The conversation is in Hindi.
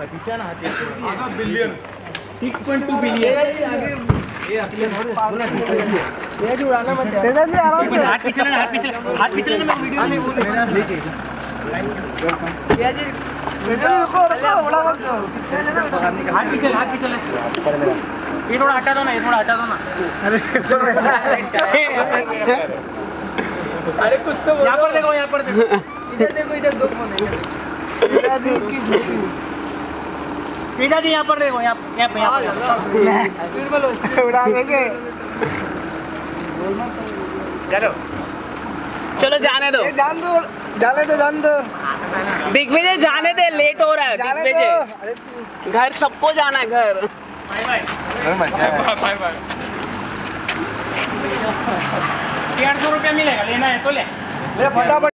पीछे ना सिक्स पॉइंट टू बिलियन तेज उड़ाना मत तेजा जी आराम से हाथ पीछे ना हाथ पीछे हाथ पीछे ना मैं वीडियो नहीं बोल रहा तेजा जी तेजा जी रुको रुको उड़ा मत हाथ पीछे हाथ पीछे ये थोड़ा हटा दो ना ये थोड़ा हटा दो ना अरे कुछ तो यहाँ पर देखो यहाँ पर देखो इधर देखो इधर दो फ़ोन है तेजा जी यहाँ पर देखो यहाँ यहाँ पे यहाँ उड़ा देंगे चलो। चलो जाने दो। जान दो जाने दो जान दो। दिग्विजय जाने दे लेट हो रहा है दिग्विजय। घर सबको जाना है घर। Bye bye. डेढ़ सौ रुपया मिलेगा लेना है तो ले। ले फटाफट।